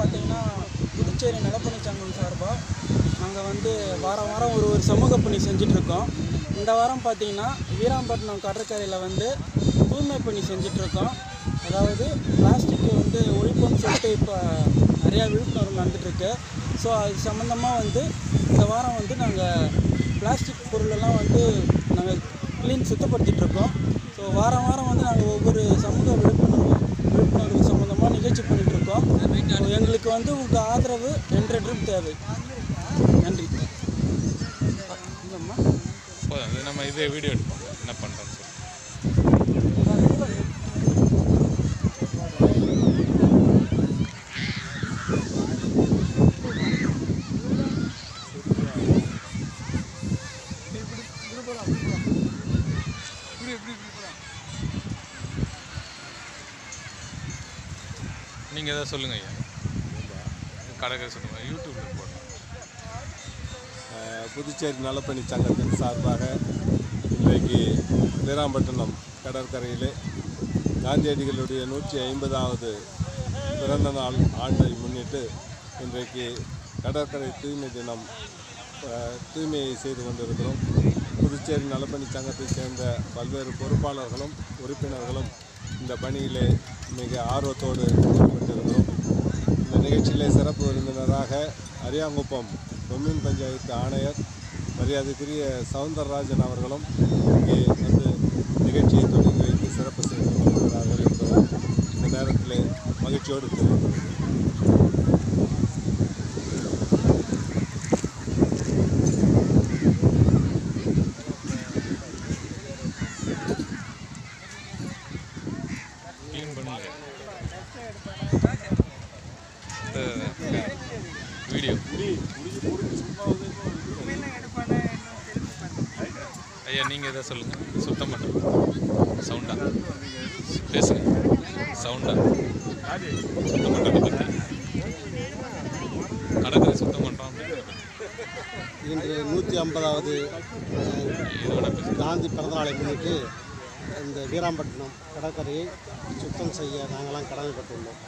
பார்த்தீங்கன்னா புதுச்சேரி நலப்பணி சங்கம் சார்பாக நாங்கள் வந்து வாரம் வாரம் ஒரு ஒரு சமூக பணி செஞ்சிட்ருக்கோம். இந்த வாரம் பார்த்தீங்கன்னா வீராம்பட்டினம் கடற்கரையில் வந்து தூய்மை பணி செஞ்சிட்ருக்கோம். அதாவது பிளாஸ்டிக்கு வந்து ஒழிப்புன்னு சொல்லிட்டு இப்போ நிறையா விழிப்புணர்வு நடந்துட்டுருக்கு ஸோ அது சம்மந்தமாக வந்து இந்த வாரம் வந்து நாங்கள் பிளாஸ்டிக் பொருளெல்லாம் வந்து நாங்கள் க்ளீன் சுத்தப்படுத்திகிட்ருக்கோம் ஸோ வாரம் வாரம் வந்து நாங்கள் ஒவ்வொரு சமூக விழிப்புணர்வு விழிப்புணர்வு சம்மந்தமாக நிகழ்ச்சி பண்ணிட்டு இருக்கோம் ஸோ எங்களுக்கு வந்து உங்கள் ஆதரவு என்றென்றும் தேவை. நன்றி. இல்லைம்மா. போதும் நம்ம இதே வீடியோ எடுப்போம். என்ன பண்ணுறோம் சொல்லி. நீங்கள் எதாவது சொல்லுங்கள் ஐயா. கடற்கரை சொல்லுங்கள் யூடியூப்பில் போடுறோம் புதுச்சேரி நலப்பணி சங்கத்தின் சார்பாக இன்றைக்கு வீராம்பட்டினம் கடற்கரையிலே காந்தியடிகளுடைய நூற்றி ஐம்பதாவது பிறந்த நாள் ஆண்டை முன்னிட்டு இன்றைக்கு கடற்கரை தூய்மை தினம் தூய்மையை செய்து கொண்டிருக்கிறோம். புதுச்சேரி நலப்பணி சங்கத்தை சேர்ந்த பல்வேறு பொறுப்பாளர்களும் உறுப்பினர்களும் இந்த பணியிலே மிக ஆர்வத்தோடு ஈடுபட்டிருக்கிறோம் நிகழ்ச்சியிலே சிறப்பு விருந்தினராக அரியாங்குப்பம் கொம்யூன் பஞ்சாயத்து ஆணையர் மரியாதைக்குரிய சவுந்தரராஜன் அவர்களும் இங்கே வந்து நிகழ்ச்சியை தொடங்கி வைத்து சிறப்பு செய்து கொண்டிருக்கிறார்கள் என்பதை இந்த நேரத்தில் மகிழ்ச்சியோடு தெரிவித்துள்ளது ஐயா நீங்கள் எதாவது சொல்லுங்கள் சுத்தம். பண்ணுறது சவுண்டா? பேசுங்க. சவுண்டா? சுத்தம் பண்ணுறதை பற்றி கடற்கரை சுத்தம் பண்ணுறோம் இன்று நூற்றி ஐம்பதாவது காந்தி பிறந்தநாளை முன்னிட்டு இந்த வீராம்பட்டினம் கடற்கரையை சுத்தம் செய்ய நாங்களாம் கடமைப்பட்டுள்ளோம்